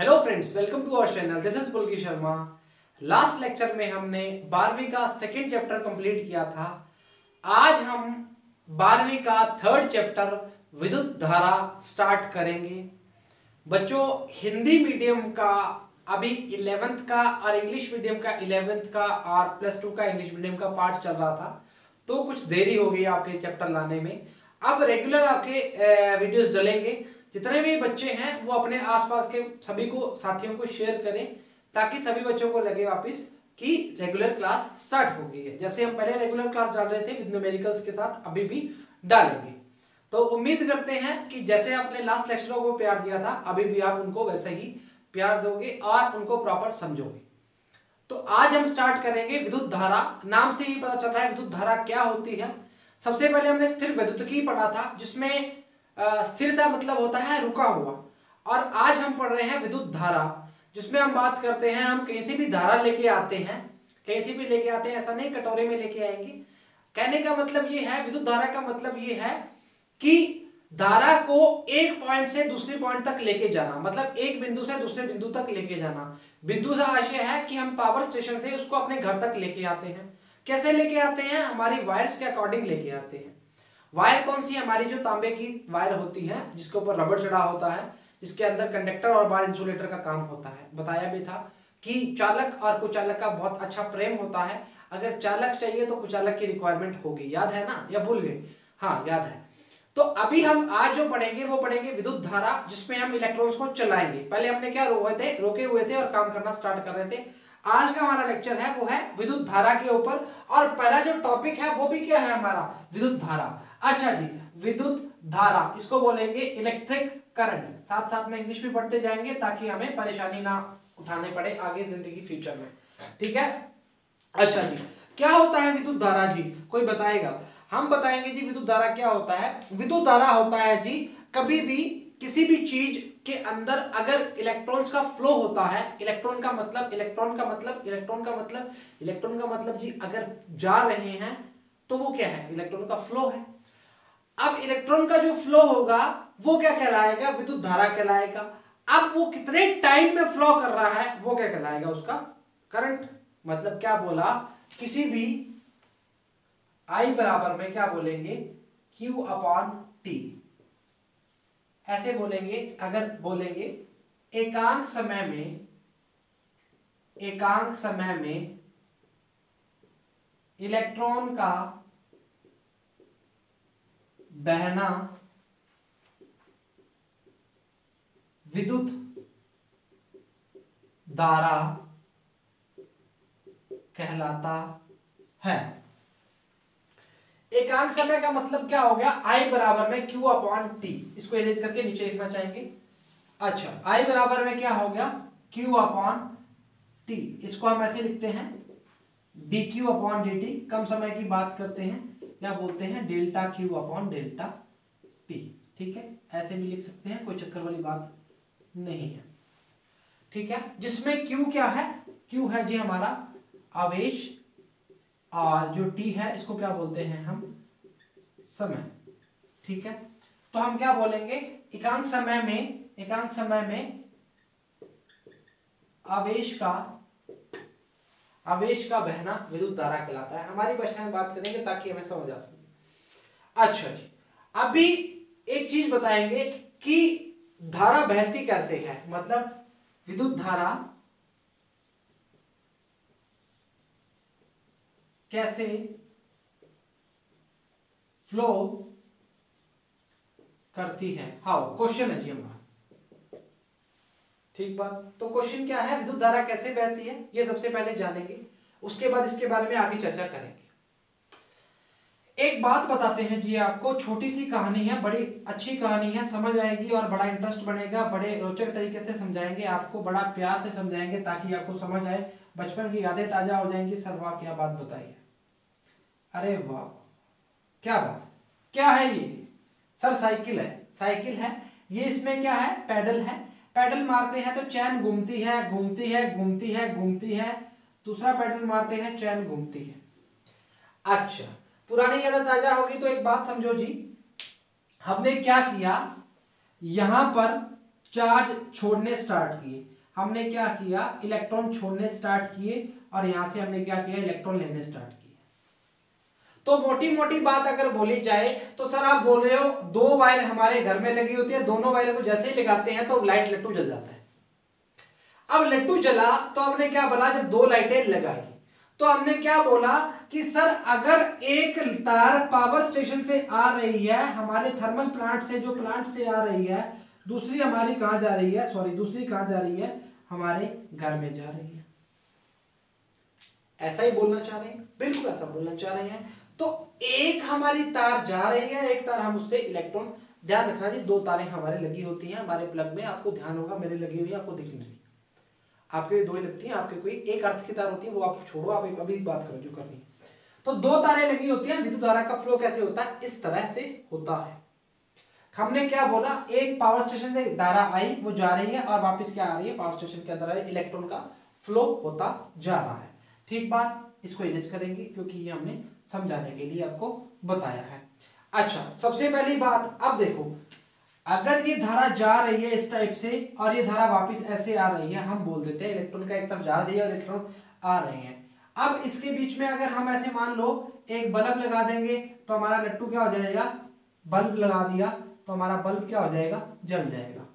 Hello friends welcome to our channel this is Pulki Sharma last lecture में हमने बारहवीं का सेकेंड चैप्टर कंप्लीट किया था। आज हम बारहवीं का थर्ड चैप्टर विद्युत धारा स्टार्ट करेंगे। बच्चों, हिंदी मीडियम का अभी इलेवेंथ का और इंग्लिश मीडियम का इलेवेंथ का और प्लस टू का इंग्लिश मीडियम का पार्ट चल रहा था। तो कुछ देरी हो गई आपके चैप्टर लाने में। अब रेगुलर आपके वीडियोस डलेंगे। जितने भी बच्चे हैं, वो अपने आसपास के सभी को, साथियों को शेयर करें, ताकि सभी बच्चों को लगे वापस कि रेगुलर क्लास स्टार्ट हो गई है। जैसे हम पहले रेगुलर क्लास डाल रहे थे विद न्यूमेरिकल्स के साथ अभी भी डालेंगे। तो उम्मीद करते हैं कि जैसे आपने लास्ट लेक्चरों को प्यार दिया था, अभी भी आप उनको वैसे ही प्यार दोगे और उनको प्रॉपर समझोगे। तो आज हम स्टार्ट करेंगे विद्युत धारा। नाम से ही पता चल रहा है विद्युत धारा क्या होती है। सबसे पहले हमने स्थिर विद्युत की पढ़ा था, जिसमें स्थिरता मतलब होता है, रुका हुआ। और आज हम पढ़ रहे हैं विद्युत धारा, जिसमें हम बात करते हैं, हम कहीं से भी धारा लेके आते हैं, कहीं से भी लेके आते हैं, ऐसा नहीं कटोरे में लेके आएँगे। कहने का मतलब ये है, विद्युत धारा का मतलब ये है कि धारा को एक पॉइंट से दूसरे पॉइंट तक लेके जाना मतलब एक बिंदु से दूसरे बिंदु तक लेके जाना। बिंदु का आशय है कि हम पावर स्टेशन से उसको अपने घर तक लेके आते हैं। कैसे लेके आते हैं? हमारी वायर्स के अकॉर्डिंग लेके आते हैं। वायर कौन सी हमारी जो तांबे की वायर होती है, जिसके ऊपर रबड़ चढ़ा होता है, जिसके अंदर कंडक्टर और बार इंसुलेटर का काम होता है। बताया भी था कि चालक और कुचालक का बहुत अच्छा प्रेम होता है। अगर चालक चाहिए तो कुचालक की रिक्वायरमेंट होगी। याद है ना? या भूल गए? हाँ याद है। तो अभी हम आज जो पढ़ेंगे, वो पढ़ेंगे विद्युत धारा, जिसमें हम इलेक्ट्रॉन्स को चलाएँगे। पहले हमने क्या रोके थे? रोके हुए थे और काम करना स्टार्ट कर रहे थे। आज का हमारा लेक्चर है, वो है विद्युत धारा के ऊपर। और पहला जो टॉपिक है, वो भी क्या है हमारा? विद्युत धारा। अच्छा जी, विद्युत धारा, इसको बोलेंगे इलेक्ट्रिक करंट साथ साथ में इंग्लिश भी पढ़ते जाएँगे, ताकि हमें परेशानी ना उठाने पड़े आगे ज़िंदगी फ्यूचर में। ठीक है? अच्छा जी, क्या होता है विद्युत धारा जी? कोई बताएगा? हम बताएँगे जी विद्युत धारा क्या होता है। विद्युत धारा होता है जी, कभी भी किसी भी चीज़ के अंदर अगर इलेक्ट्रॉन्स का फ्लो होता है इलेक्ट्रॉन का मतलब इलेक्ट्रॉन का मतलब इलेक्ट्रॉन का मतलब इलेक्ट्रॉन का मतलब जी अगर जा रहे हैं तो वो क्या है? इलेक्ट्रॉन का फ्लो है। अब इलेक्ट्रॉन का जो फ्लो होगा, वो क्या कहलाएगा? विद्युत धारा कहलाएगा। अब वो कितने टाइम में फ्लो कर रहा है, वो क्या कहलाएगा उसका? करंट मतलब क्या बोला? किसी भी आई बराबर में क्या बोलेंगे? क्यू अपॉन टी ऐसे बोलेंगे, अगर बोलेंगे, एकांक समय में, एकांक समय में इलेक्ट्रॉन का बहना विद्युत धारा कहलाता है। एकांक समय का मतलब क्या हो गया? आई बराबर में क्यू अपॉन टी इसको इरेज करके नीचे लिखना चाहेंगे। अच्छा आई बराबर में क्या हो गया? क्यू अपॉन टी इसको हम ऐसे लिखते हैं। D Q upon D T कम समय की बात करते हैं। क्या बोलते हैं? Delta Q upon delta T ठीक है? ऐसे भी लिख सकते हैं, कोई चक्कर वाली बात नहीं है। ठीक है? जिसमें क्यू क्या है? क्यू है जी हमारा आवेश और जो टी है, इसको क्या बोलते हैं हम? समय। ठीक है? तो हम क्या बोलेंगे? एकांक समय में एकांक समय में आवेश का आवेश का बहना विद्युत धारा कहलाता है। हमारी भाषा में बात करेंगे ताकि हमें समझ आ सके। अच्छा जी, अभी एक चीज़ बताएँगे कि धारा बहती कैसे है? मतलब विद्युत धारा कैसे? फ्लो करती है। हाउ क्वेश्चन है जी हमारा। ठीक बात? तो क्वेश्चन क्या है? विद्युत धारा कैसे बहती है? ये सबसे पहले जानेंगे। उसके बाद इसके बारे में आगे चर्चा करेंगे। एक बात बताते हैं जी आपको। छोटी सी कहानी है, बड़ी अच्छी कहानी है, समझ आएगी और बड़ा इंटरेस्ट बनेगा। बड़े रोचक तरीके से समझाएँगे, आपको बड़ा प्यार से समझाएँगे ताकि आपको समझ आए। बचपन की यादें ताज़ा हो जाएँगी। सर वाह क्या बात बताइए? अरे वाह। क्या बात। क्या है ये? सर, साइकिल है। साइकिल है। ये इसमें क्या है? पैडल है। पैडल मारते हैं तो चैन घूमती है घूमती है घूमती है घूमती है। दूसरा पैडल मारते हैं, चैन घूमती है। अच्छा पुरानी यादें ताज़ा होगी तो एक बात समझो जी। हमने क्या किया? यहाँ पर चार्ज छोड़ने स्टार्ट किए। हमने क्या किया? इलेक्ट्रॉन छोड़ने स्टार्ट किए और यहाँ से हमने क्या किया? इलेक्ट्रॉन लेने स्टार्ट तो मोटी मोटी बात अगर बोली जाए तो सर आप बोल रहे हो, दो वायर हमारे घर में लगी होती है, दोनों वायर को जैसे ही लगाते हैं तो लाइट लट्टू जल जाता है। अब लट्टू जला तो हमने क्या बोला, जब दो लाइटें लगाई तो हमने क्या बोला कि सर, अगर एक तार पावर स्टेशन से आ रही है, हमारे थर्मल प्लांट से, जो प्लांट से आ रही है, दूसरी हमारी कहाँ जा रही है? सॉरी दूसरी कहाँ जा रही है? हमारे घर में जा रही है। ऐसा ही बोलना चाह रहे हैं? बिल्कुल ऐसा बोलना चाह रहे हैं। तो एक हमारी तार जा रही है, एक तार हम उससे इलेक्ट्रॉन ध्यान रखना जी, दो तारें हमारे लगी होती हैं, हमारे प्लग में, आपको ध्यान होगा, मेरे लगी हुई आपको दिख नहीं आपके दो ही लगती हैं, आपके कोई एक अर्थ की तार होती है, वो आप छोड़ो, आप अभी बात करो जो करनी तो दो तारें लगी होती हैं, विद्युत धारा का फ्लो कैसे होता है? इस तरह से होता है। हमने क्या बोला? एक पावर स्टेशन से धारा आई, वो जा रही है और वापस क्या आ रही है? पावर स्टेशन के अंदर इलेक्ट्रॉन का फ्लो होता जा रहा है। ठीक बात? इसको इरेज करेंगे, क्योंकि ये हमने समझाने के लिए आपको बताया है। अच्छा सबसे पहली बात, अब देखो, अगर ये धारा जा रही है इस टाइप से, और ये धारा वापस ऐसे आ रही है, हम बोल देते हैं इलेक्ट्रॉन का एक तरफ़ जा रही है, और इलेक्ट्रॉन आ रहे हैं। अब इसके बीच में अगर हम ऐसे मान लो, एक बल्ब लगा देंगे तो हमारा लट्टू क्या हो जाएगा? बल्ब लगा दिया तो हमारा बल्ब क्या हो जाएगा? जल जाएगा।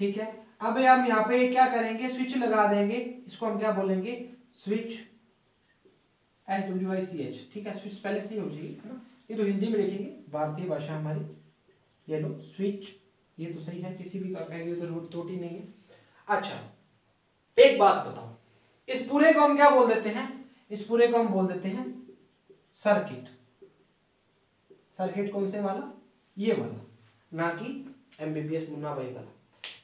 ठीक है? अब हम यहाँ पे क्या करेंगे? स्विच लगा देंगे, इसको हम क्या बोलेंगे? Switch H W I C H, ठीक है? स्विच पहले से ही हो जाएगी, है ना? ये तो हिंदी में लिखेंगे, भारतीय भाषा हमारी, ये लो, स्विच, ये तो सही है, किसी भी का कहेंगे तो त्रुटि नहीं है। अच्छा एक बात बताओ, इस पूरे को हम क्या बोल देते हैं? इस पूरे को हम बोल देते हैं सर्किट। सर्किट कौन से वाला? ये वाला, ना कि एमबीबीएस मुन्ना भाई वाला,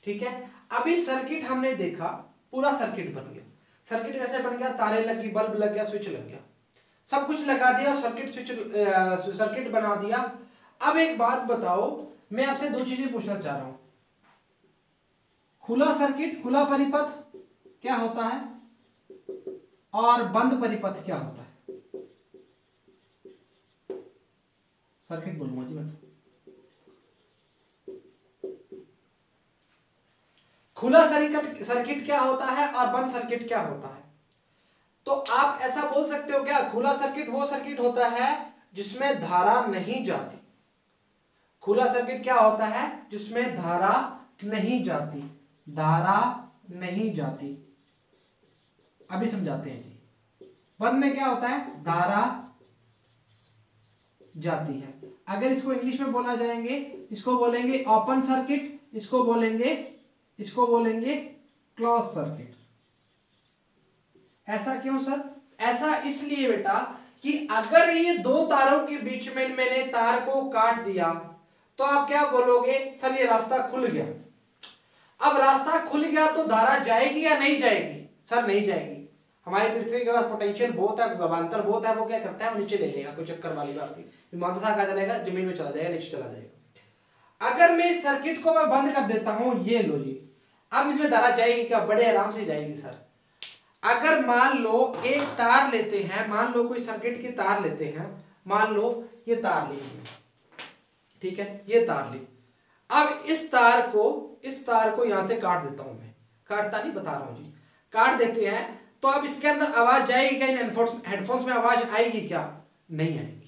ठीक है? अभी सर्किट हमने देखा, पूरा सर्किट बन गया। सर्किट कैसे बन गया? तारे लगी बल्ब लग गया, स्विच लग गया। सब कुछ लगा दिया, सर्किट स्विच सर्किट बना दिया। अब एक बात बताओ, मैं आपसे दो चीज़ें पूछना चाह रहा हूँ। खुला सर्किट, खुला परिपथ क्या होता है? और बंद परिपथ क्या होता है? सर्किट बोलूँगा जी मैं खुला सर्किट सर्किट क्या होता है और बंद सर्किट क्या होता है? तो आप ऐसा बोल सकते हो क्या? खुला सर्किट वो सर्किट होता है जिसमें धारा नहीं जाती। खुला सर्किट क्या होता है? जिसमें धारा नहीं जाती। धारा नहीं जाती। अभी समझाते हैं जी। बंद में क्या होता है? धारा जाती है। अगर इसको इंग्लिश में बोला जाएँगे, इसको बोलेंगे ओपन सर्किट इसको बोलेंगे इसको बोलेंगे क्लोज सर्किट। ऐसा क्यों सर? ऐसा इसलिए बेटा कि अगर ये दो तारों के बीच में मैंने तार को काट दिया तो आप क्या बोलोगे? सर, ये रास्ता खुल गया। अब रास्ता खुल गया तो धारा जाएगी या नहीं जाएगी? सर, नहीं जाएगी। हमारी पृथ्वी के पास पोटेंशियल बहुत है गवान्तर बहुत है, वो क्या करता है? वो नीचे ले लेगा, कोई चक्कर वाली बात नहीं। मानसा कहा चलेगा ज़मीन में चला जाएगा, नीचे चला जाएगा। अगर मैं इस सर्किट को मैं बंद कर देता हूँ, ये लो जी। अब इसमें धारा जाएगी क्या? बड़े आराम से जाएगी सर अगर मान लो एक तार लेते हैं, मान लो कोई सर्किट की तार लेते हैं, मान लो ये तार ली ठीक है? ये तार ली। अब इस तार को, इस तार को यहाँ से काट देता हूँ मैं। काटता नहीं, बता रहा हूँ जी। काट देते हैं तो अब इसके अंदर आवाज़ जाएगी क्या? हेडफोन्स में आवाज़ आएगी क्या? नहीं आएगी।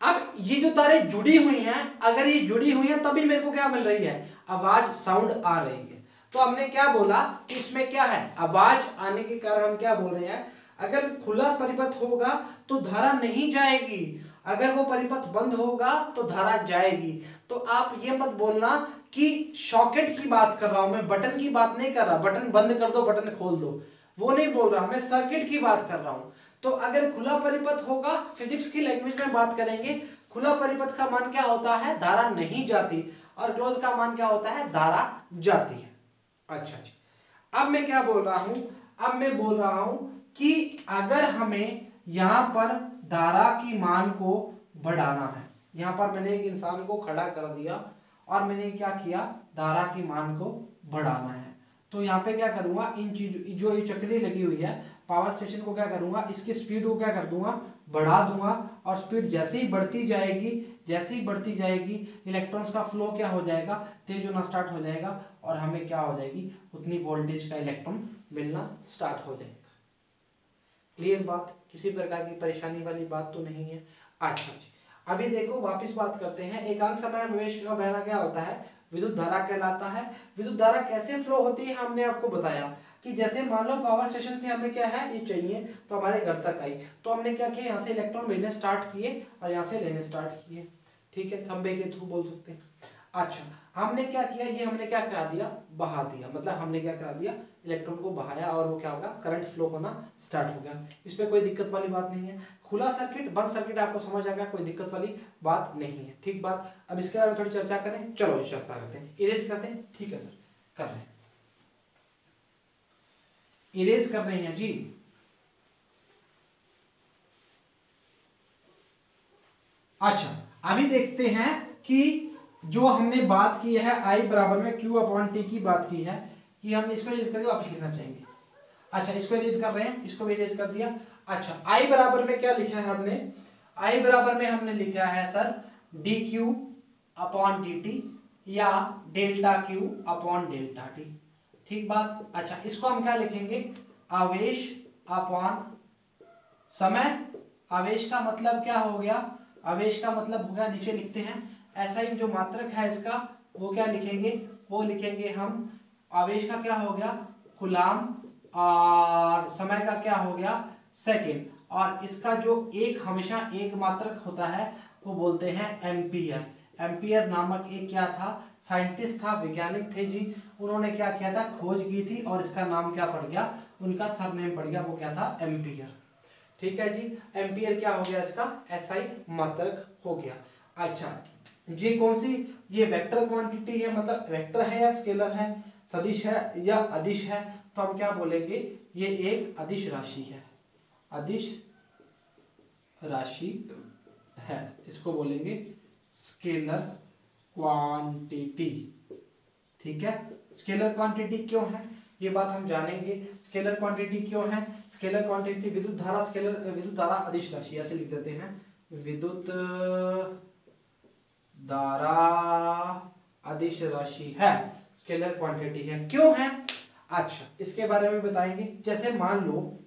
अब ये जो तारे जुड़ी हुई हैं, अगर ये जुड़ी हुई हैं, तभी मेरे को क्या मिल रही है? आवाज़ साउंड आ रही है। तो हमने क्या बोला कि इसमें क्या है? आवाज़ आने के कारण हम क्या बोल रहे हैं? अगर खुला परिपथ होगा तो धारा नहीं जाएगी। अगर वो परिपथ बंद होगा तो धारा जाएगी। तो आप ये मत बोलना कि शॉकेट की बात कर रहा हूँ मैं बटन की बात नहीं कर रहा। बटन बंद कर दो बटन खोल दो। वो नहीं बोल रहा, मैं सर्किट की बात कर रहा हूँ। तो अगर खुला परिपथ होगा फिजिक्स की लैंग्वेज में बात करेंगे, खुला परिपथ का मान क्या होता है? धारा नहीं जाती और क्लोज का मान क्या होता है? धारा जाती है। अच्छा जी। अब मैं क्या बोल रहा हूँ? अब मैं बोल रहा हूँ कि अगर हमें यहाँ पर धारा की मान को बढ़ाना है, यहाँ पर मैंने एक इंसान को खड़ा कर दिया और मैंने क्या किया? धारा की मान को बढ़ाना है। तो यहाँ पे क्या करूँगा? इन चीज़ जो ये चक्री लगी हुई है पावर स्टेशन को क्या करूँगा? इसकी स्पीड को क्या कर दूँगा? बढ़ा दूँगा। और स्पीड जैसे ही बढ़ती जाएगी, जैसे ही बढ़ती जाएगी इलेक्ट्रॉन्स का फ्लो क्या हो जाएगा? तेज होना स्टार्ट हो जाएगा और हमें क्या हो जाएगी? उतनी वोल्टेज का इलेक्ट्रॉन मिलना स्टार्ट हो जाएगा। क्लियर बात? किसी प्रकार की परेशानी वाली बात तो नहीं है। अच्छा जी। अभी देखो, वापस बात करते हैं। एकांक समय प्रवेश का बहना क्या होता है? विद्युत धारा कहलाता है। विद्युत धारा कैसे फ्लो होती है, हमने आपको बताया कि जैसे मान लो पावर स्टेशन से हमें क्या है? ये चाहिए तो हमारे घर तक आई। तो हमने क्या किया? यहाँ से इलेक्ट्रॉन भेजने स्टार्ट किए और यहाँ से लेने स्टार्ट किए। ठीक है? खंबे के थ्रू बोल सकते हैं। अच्छा हमने क्या किया? ये हमने क्या करा दिया? बहा दिया। मतलब हमने क्या करा दिया? इलेक्ट्रॉन को बहाया और वो क्या होगा? करंट फ्लो होना स्टार्ट हो गया। इसमें कोई दिक्कत वाली बात नहीं है। खुला सर्किट, बंद सर्किट आपको समझ आ गया, कोई दिक्कत वाली बात नहीं है। ठीक बात? अब इसके बारे में थोड़ी चर्चा करें। चलो चर्चा करते हैं। इरेज करते हैं। ठीक है सर कर रहे हैं। इरेज कर रहे हैं, जी। अच्छा अभी देखते हैं कि जो हमने बात की है आई बराबर में क्यू अपॉन टी की बात की है, कि हम इसको इरेज करके वापस लिखना चाहेंगे। अच्छा इसको इरेज कर रहे हैं, इसको भी रेज कर दिया। अच्छा आई बराबर में क्या लिखा है हमने? आई बराबर में हमने लिखा है, sir D Q upon D T या delta Q upon delta T ठीक बात? अच्छा इसको हम क्या लिखेंगे? आवेश अपॉन समय। आवेश का मतलब क्या हो गया? आवेश का मतलब हो गया, नीचे लिखते हैं ऐसा ही जो मात्रक है इसका, वो क्या लिखेंगे? वो लिखेंगे हम, आवेश का क्या हो गया? गुलाम, और समय का क्या हो गया? सेकेंड। और इसका जो एक हमेशा एक मात्रक होता है, वो बोलते हैं एम्पियर। एम्पियर नामक एक क्या था? साइंटिस्ट था, वैज्ञानिक थे जी। उन्होंने क्या किया था? खोज की थी और इसका नाम क्या पड़ गया? उनका सरनेम पड़ गया, वो क्या था? एम्पियर। ठीक है जी? एम्पियर क्या हो गया इसका? एसआई मात्रक हो गया। अच्छा ये कौन सी? ये वेक्टर क्वांटिटी है मतलब वेक्टर है या स्केलर है? सदिश है या अदिश है? तो हम क्या बोलेंगे? ये एक अदिश राशि है। अदिश राशि है। इसको बोलेंगे स्केलर क्वांटिटी ठीक है? स्केलर क्वांटिटी क्यों है? ये बात हम जानेंगे। स्केलर क्वांटिटी क्यों है? स्केलर क्वांटिटी विद्युत धारा स्केलर विद्युत धारा अदिश राशि, ऐसे लिख देते हैं। विद्युत धारा अदिश राशि है। स्केलर क्वांटिटी है। क्यों है? अच्छा इसके बारे में बताएँगे। जैसे मान लो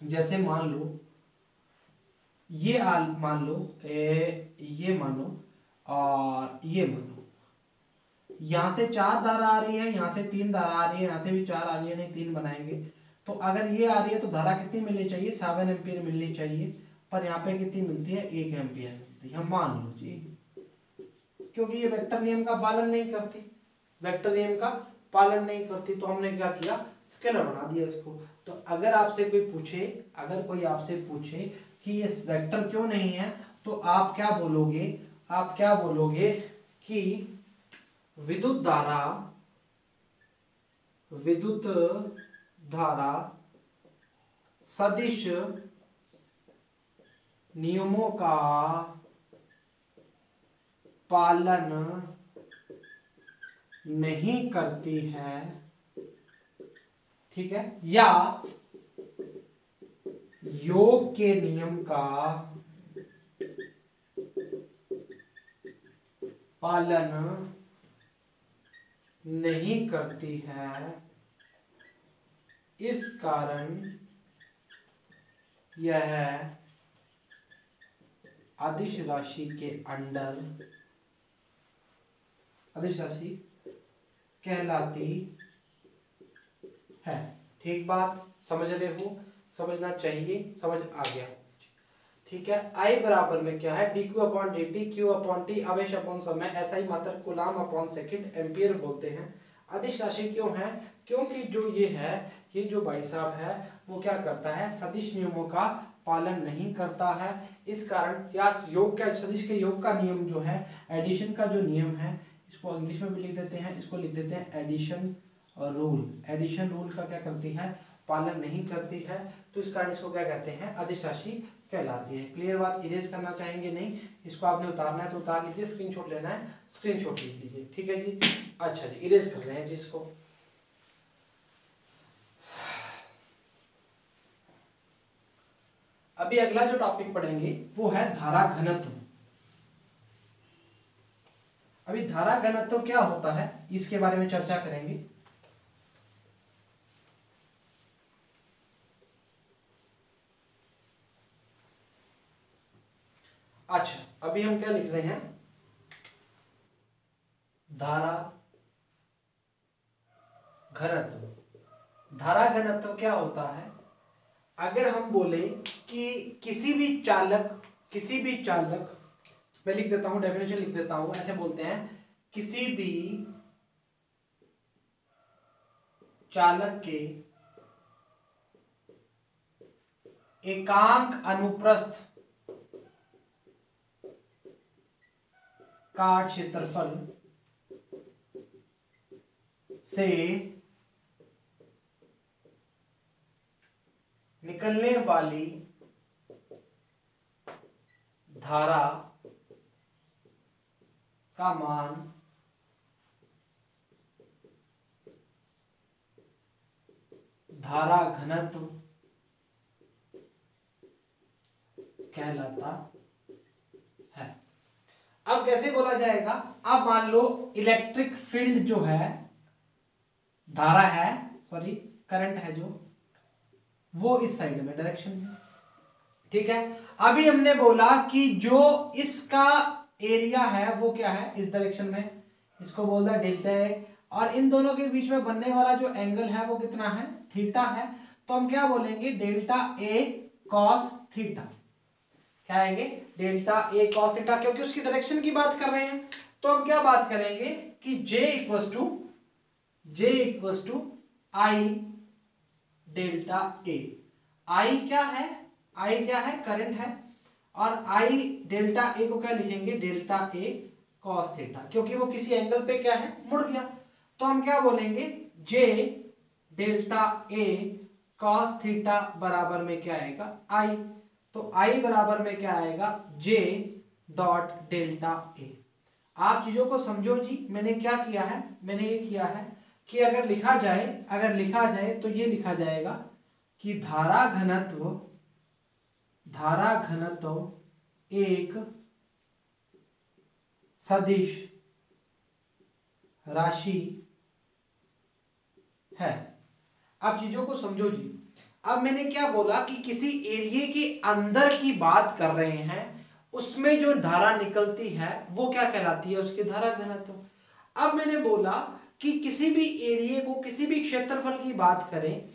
जैसे मान लो ये आल मान लो ए, ये मान लो और ये मान लो। यहाँ से चार धारा आ रही है यहाँ से तीन धारा आ रही है यहाँ से भी चार आ रही है नहीं तीन बनाएँगे। तो अगर ये आ रही है तो धारा कितनी मिलनी चाहिए? सेवन एम्पियर मिलनी चाहिए। पर यहाँ पे कितनी मिलती है? एक एम्पियर मिलती है। मान लो जी क्योंकि ये वेक्टर नियम का पालन नहीं करती। वेक्टर नियम का पालन नहीं करती तो हमने क्या किया? स्केलर बना दिया इसको। तो अगर आपसे कोई पूछे, अगर कोई आपसे पूछे कि ये वेक्टर क्यों नहीं है तो आप क्या बोलोगे? आप क्या बोलोगे कि विद्युत धारा विद्युत धारा सदिश नियमों का पालन नहीं करती है, ठीक है? या योग के नियम का पालन नहीं करती है, इस कारण यह आदिश राशि के अंडर अदिश राशि कहलाती है। ठीक बात? समझ रहे हो? समझना चाहिए, समझ आ गया। ठीक है आई बराबर में क्या है? D Q upon D T Q upon T आवेश अपॉन समय ऐसा ही मात्र गुलाम अपॉन सेकंड एम्पियर बोलते हैं। अदिश राशि क्यों है? क्योंकि जो ये है, ये जो भाई साहब है, वो क्या करता है? सदिश नियमों का पालन नहीं करता है। इस कारण, या योग का, सदिश के योग का नियम जो है एडिशन का जो नियम है इसको इंग्लिश में भी लिख देते हैं, इसको लिख देते हैं एडिशन रूल एडिशन रूल का क्या करती है? पालन नहीं करती है तो इस कारण इसको क्या कहते हैं? अधिश राशि कहलाती है. क्लियर बात? इरेज करना चाहेंगे नहीं, इसको आपने उतारना है तो उतार लीजिए स्क्रीनशॉट लेना है स्क्रीनशॉट ले लीजिए ठीक है जी? अच्छा जी इरेज कर रहे हैं जी इसको. अभी अगला जो टॉपिक पढ़ेंगे, वो है धारा घनत्व. अभी धारा घनत्व क्या होता है, इसके बारे में चर्चा करेंगे। अच्छा अभी हम क्या लिख रहे हैं? धारा घनत्व। धारा घनत्व क्या होता है? अगर हम बोले कि किसी भी चालक, किसी भी चालक मैं लिख देता हूँ डेफिनेशन लिख देता हूँ, ऐसे बोलते हैं, किसी भी चालक के एकांक अनुप्रस्थ काट क्षेत्रफल से निकलने वाली धारा का मान धारा घनत्व कहलाता है। अब कैसे बोला जाएगा? अब मान लो इलेक्ट्रिक फ़ील्ड जो है, धारा है सॉरी करंट है जो, वो इस साइड में डायरेक्शन में। ठीक है? अभी हमने बोला कि जो इसका एरिया है, वो क्या है? इस डायरेक्शन में। इसको बोल है डेल्टा ए और इन दोनों के बीच में बनने वाला जो एंगल है, वो कितना है? थीटा है। तो हम क्या बोलेंगे? डेल्टा ए कॉस थीटा क्या आएँगे? डेल्टा ए कॉस थीटा क्योंकि उसकी डायरेक्शन की बात कर रहे हैं। तो हम क्या बात करेंगे? कि J equals to J equals to I delta A I क्या है? आई क्या है? करंट है। और आई डेल्टा ए को क्या लिखेंगे? डेल्टा ए कॉस थीटा क्योंकि वो किसी एंगल पे क्या है? मुड़ गया। तो हम क्या बोलेंगे? J delta A cos theta बराबर में क्या आएगा? आई तो आई बराबर में क्या आएगा? जे डॉट डेल्टा ए आप चीज़ों को समझो जी। मैंने क्या किया है? मैंने ये किया है कि अगर लिखा जाए, अगर लिखा जाए तो ये लिखा जाएगा कि धारा घनत्व धारा घनत्व एक सदिश राशि है। आप चीज़ों को समझो जी। अब मैंने क्या बोला कि किसी एरिए के अंदर की बात कर रहे हैं, उसमें जो धारा निकलती है, वो क्या कहलाती है उसकी धारा घनत्व। अब मैंने बोला कि किसी भी एरिए को, किसी भी क्षेत्रफल की बात करें,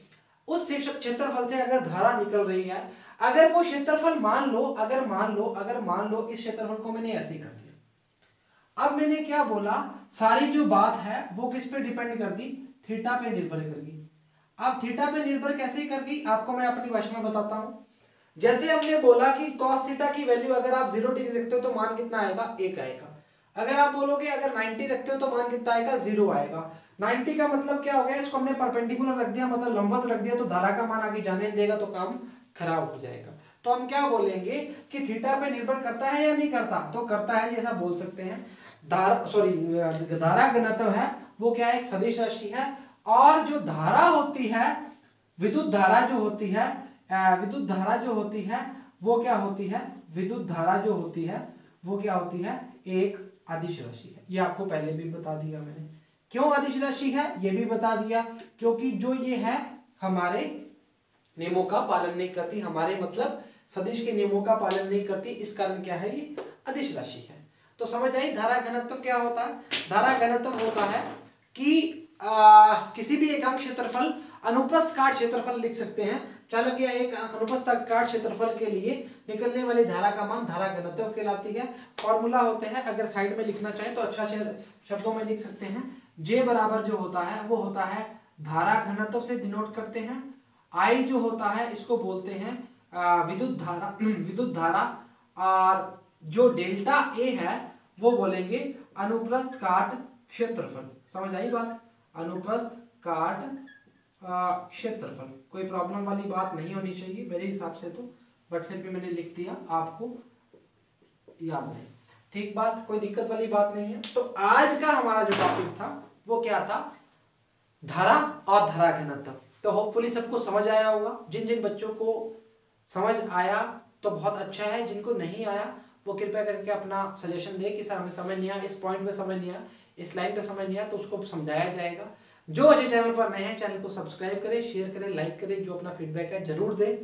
उस क्षेत्रफल से अगर धारा निकल रही है अगर वो क्षेत्रफल मान लो, अगर मान लो, अगर मान लो, इस क्षेत्रफल को मैंने ऐसे कर दिया। अब मैंने क्या बोला? सारी जो बात है, वो किस पे डिपेंड कर दी? थीटा पे निर्भर कर दी अब थीटा पे निर्भर कैसे कर दी आपको मैं अपनी भाषा में बताता हूँ। जैसे हमने बोला कि कॉस थीटा की वैल्यू अगर आप ज़ीरो डिग्री रखते हो तो मान कितना आएगा? एक आएगा। अगर आप बोलोगे अगर 90 रखते हो तो मान कितना आएगा? ज़ीरो आएगा। 90 का मतलब क्या हो गया? इसको हमने परपेंडिकुलर रख दिया मतलब लंबवत रख दिया तो धारा का मान आगे जाने देगा तो काम खराब हो जाएगा। तो हम क्या बोलेंगे कि थीटा पे निर्भर करता है या नहीं करता? तो करता है जैसा बोल सकते हैं। धारा सॉरी धारा घनत्व है, वो क्या है? एक सदिश राशि है। और जो धारा होती है, विद्युत धारा जो होती है विद्युत धारा जो होती है, वो क्या होती है? विद्युत धारा जो होती है, वो क्या होती है? एक आदिश राशि है। ये आपको पहले भी बता दिया मैंने। क्यों आदिश राशि है? ये भी बता दिया, क्योंकि जो ये है, हमारे नियमों का पालन नहीं करती। हमारे मतलब सदिश के नियमों का पालन नहीं करती। इस कारण क्या है? ये अदिश राशि है। तो समझ आई? धारा घनत्व क्या होता? है धारा घनत्व होता है कि आ, किसी भी एकांक क्षेत्रफल अनुप्रस्थ काट क्षेत्रफल लिख सकते हैं। चालक या एक अनुप्रस्थ काट क्षेत्रफल के लिए निकलने वाली धारा का मान धारा घनत्व कहलाती है। फॉर्मूला होते हैं अगर साइड में लिखना चाहें तो अच्छा शब्दों में लिख सकते हैं। जे बराबर जो होता है वो होता है धारा घनत्व से डिनोट करते हैं। आई जो होता है, इसको बोलते हैं विद्युत धारा विद्युत धारा, और जो डेल्टा ए है, वो बोलेंगे अनुप्रस्थ काट क्षेत्रफल। समझ आई बात? अनुप्रस्थ काट क्षेत्रफल। कोई प्रॉब्लम वाली बात नहीं होनी चाहिए मेरे हिसाब से तो बट फिर भी मैंने लिख दिया, आपको याद नहीं ठीक बात? कोई दिक्कत वाली बात नहीं है। तो आज का हमारा जो टॉपिक था, वो क्या था? धारा और धारा घनत्व। तो होपफुली सबको समझ आया होगा। जिन जिन बच्चों को समझ आया तो बहुत अच्छा है। जिनको नहीं आया, वो कृपया करके अपना सजेशन दे कि सर, हमें समझ नहीं आया, इस पॉइंट पे समझ नहीं आया, इस लाइन पे समझ नहीं आया तो उसको समझाया जाएगा। जो बच्चे चैनल पर नए हैं चैनल को सब्सक्राइब करें शेयर करें लाइक करें, जो अपना फीडबैक है, ज़रूर दें।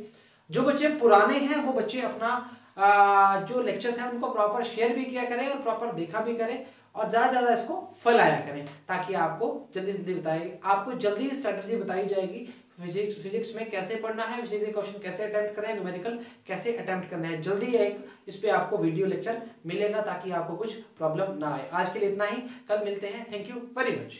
जो बच्चे पुराने हैं, वो बच्चे अपना जो लेक्चर्स हैं, उनको प्रॉपर शेयर भी किया करें और प्रॉपर देखा भी करें। और ज़्यादा ज़्यादा इसको फैलाया करें, ताकि आपको जल्दी जल्दी बताएगी आपको जल्दी स्ट्रेटेजी बताई जाएगी फिजिक्स फिजिक्स में कैसे पढ़ना है फिजिक्स के क्वेश्चन कैसे अटैम्प्ट करें न्यूमेरिकल कैसे अटैम्प्ट करना है। जल्दी एक इस पर आपको वीडियो लेक्चर मिलेगा, ताकि आपको कुछ प्रॉब्लम ना आए। आज के लिए इतना ही, कल मिलते हैं। Thank you very much